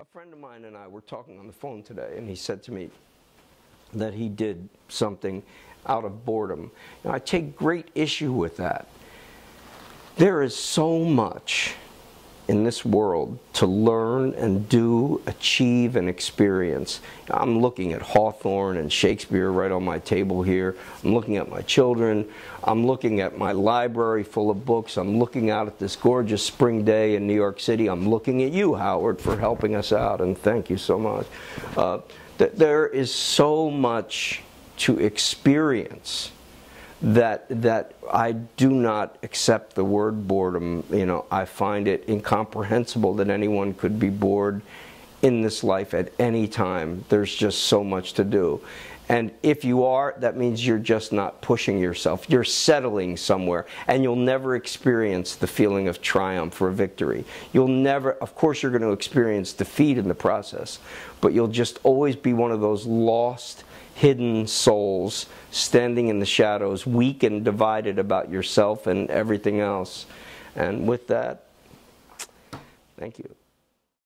A friend of mine and I were talking on the phone today, and he said to me that he did something out of boredom. I take great issue with that. There is so much in this world to learn and do, achieve, and experience. I'm looking at Hawthorne and Shakespeare right on my table here. I'm looking at my children. I'm looking at my library full of books. I'm looking out at this gorgeous spring day in New York City. I'm looking at you, Howard, for helping us out, and thank you so much. Uh, th there is so much to experience that that I do not accept the word boredom. You know, I find it incomprehensible that anyone could be bored in this life at any time. There's just so much to do. And if you are, that means you're just not pushing yourself. You're settling somewhere, and you'll never experience the feeling of triumph or victory. You'll never, of course, you're going to experience defeat in the process, but you'll just always be one of those lost, hidden souls standing in the shadows, weak and divided about yourself and everything else. And with that, thank you.